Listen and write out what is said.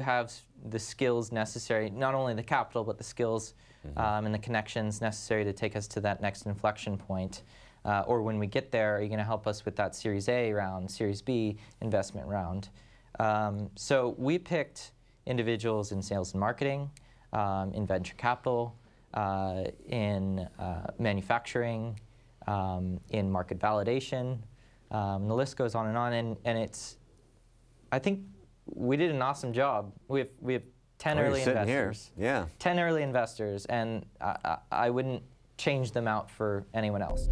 have the skills necessary, not only the capital, but the skills mm-hmm. um, and the connections necessary to take us to that next inflection point? Uh, or when we get there, are you going to help us with that Series A round, Series B investment round? Um, so we picked individuals in sales and marketing, um, in venture capital, uh, in uh, manufacturing, um, in market validation. Um, the list goes on and on, and, and it's, I think we did an awesome job. We have, we have 10 oh, early investors. Here. Yeah. 10 early investors, and I, I, I wouldn't change them out for anyone else.